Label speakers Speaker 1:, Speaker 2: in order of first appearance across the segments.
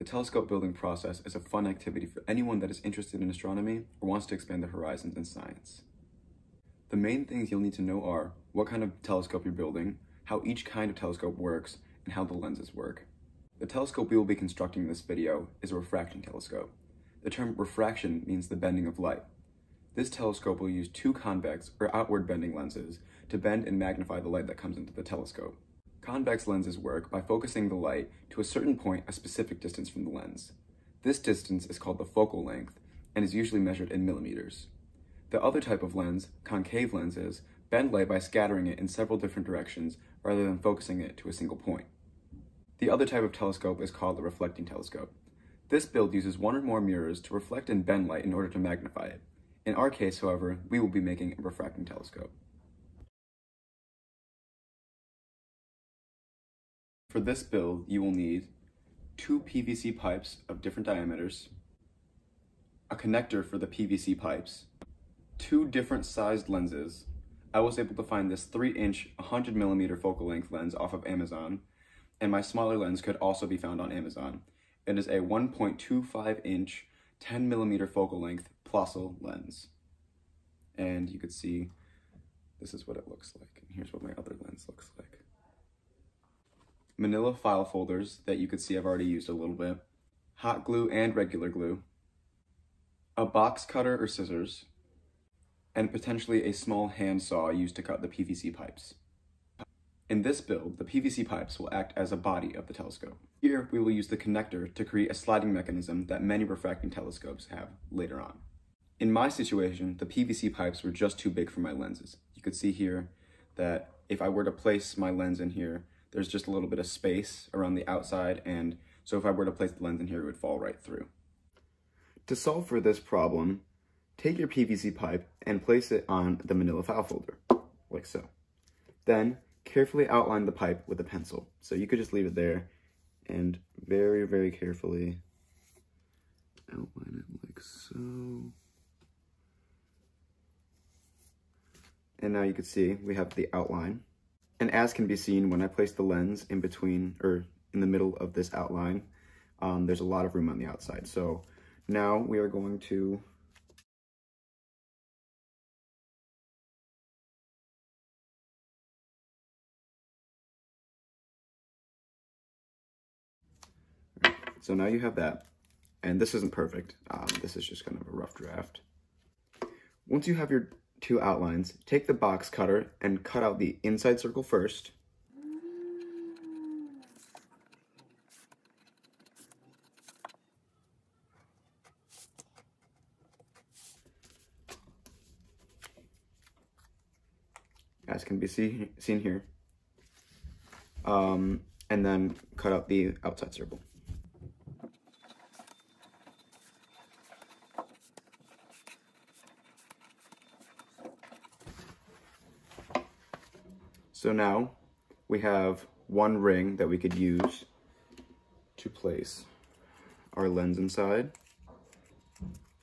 Speaker 1: The telescope building process is a fun activity for anyone that is interested in astronomy or wants to expand their horizons in science. The main things you'll need to know are what kind of telescope you're building, how each kind of telescope works, and how the lenses work. The telescope we will be constructing in this video is a refraction telescope. The term refraction means the bending of light. This telescope will use two convex or outward bending lenses to bend and magnify the light that comes into the telescope. Convex lenses work by focusing the light to a certain point a specific distance from the lens. This distance is called the focal length and is usually measured in millimeters. The other type of lens, concave lenses, bend light by scattering it in several different directions rather than focusing it to a single point. The other type of telescope is called a reflecting telescope. This build uses one or more mirrors to reflect and bend light in order to magnify it. In our case, however, we will be making a refracting telescope. For this build, you will need two PVC pipes of different diameters, a connector for the PVC pipes, two different sized lenses. I was able to find this 3 inch 100 millimeter focal length lens off of Amazon, and my smaller lens could also be found on Amazon. It is a 1.25 inch 10 millimeter focal length Plössl lens. And you could see this is what it looks like. And here's what my other lens looks like manila file folders that you could see I've already used a little bit, hot glue and regular glue, a box cutter or scissors, and potentially a small hand saw used to cut the PVC pipes. In this build, the PVC pipes will act as a body of the telescope. Here, we will use the connector to create a sliding mechanism that many refracting telescopes have later on. In my situation, the PVC pipes were just too big for my lenses. You could see here that if I were to place my lens in here, there's just a little bit of space around the outside and so if I were to place the lens in here, it would fall right through. To solve for this problem, take your PVC pipe and place it on the manila file folder, like so. Then, carefully outline the pipe with a pencil. So you could just leave it there and very, very carefully outline it like so. And now you can see we have the outline. And as can be seen when I place the lens in between or in the middle of this outline, um, there's a lot of room on the outside. So now we are going to So now you have that, and this isn't perfect. Um, this is just kind of a rough draft. Once you have your two outlines, take the box cutter and cut out the inside circle first. As can be see, seen here. Um, and then cut out the outside circle. So now we have one ring that we could use to place our lens inside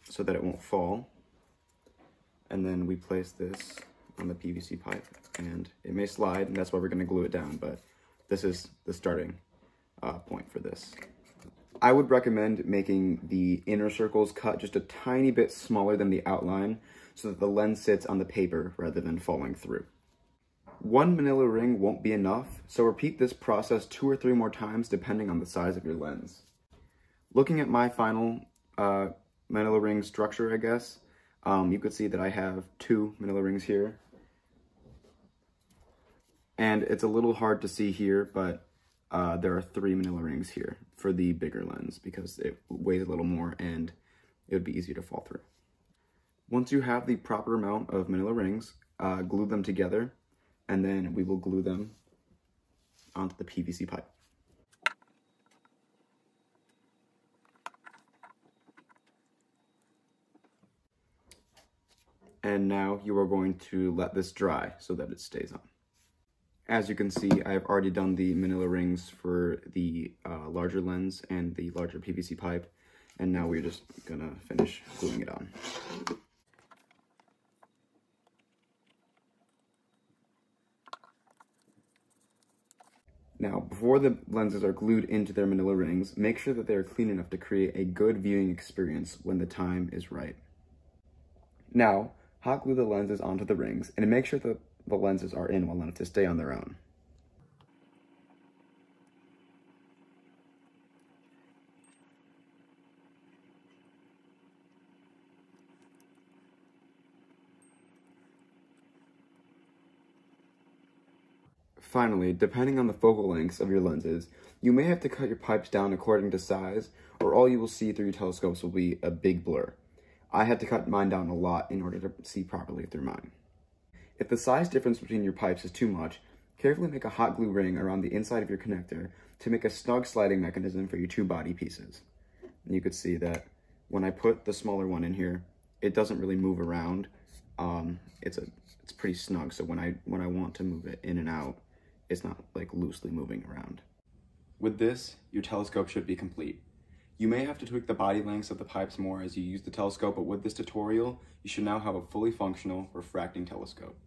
Speaker 1: so that it won't fall. And then we place this on the PVC pipe and it may slide and that's why we're gonna glue it down, but this is the starting uh, point for this. I would recommend making the inner circles cut just a tiny bit smaller than the outline so that the lens sits on the paper rather than falling through. One manila ring won't be enough, so repeat this process two or three more times depending on the size of your lens. Looking at my final uh, manila ring structure, I guess, um, you could see that I have two manila rings here. And it's a little hard to see here, but uh, there are three manila rings here for the bigger lens because it weighs a little more and it would be easier to fall through. Once you have the proper amount of manila rings, uh, glue them together and then we will glue them onto the PVC pipe. And now you are going to let this dry so that it stays on. As you can see, I have already done the manila rings for the uh, larger lens and the larger PVC pipe. And now we're just gonna finish gluing it on. Now, before the lenses are glued into their manila rings, make sure that they are clean enough to create a good viewing experience when the time is right. Now, hot glue the lenses onto the rings and make sure that the lenses are in well enough to stay on their own. Finally, depending on the focal lengths of your lenses, you may have to cut your pipes down according to size, or all you will see through your telescopes will be a big blur. I had to cut mine down a lot in order to see properly through mine. If the size difference between your pipes is too much, carefully make a hot glue ring around the inside of your connector to make a snug sliding mechanism for your two body pieces. And you could see that when I put the smaller one in here, it doesn't really move around. Um, it's a it's pretty snug, so when I when I want to move it in and out, it's not like loosely moving around. With this, your telescope should be complete. You may have to tweak the body lengths of the pipes more as you use the telescope, but with this tutorial, you should now have a fully functional refracting telescope.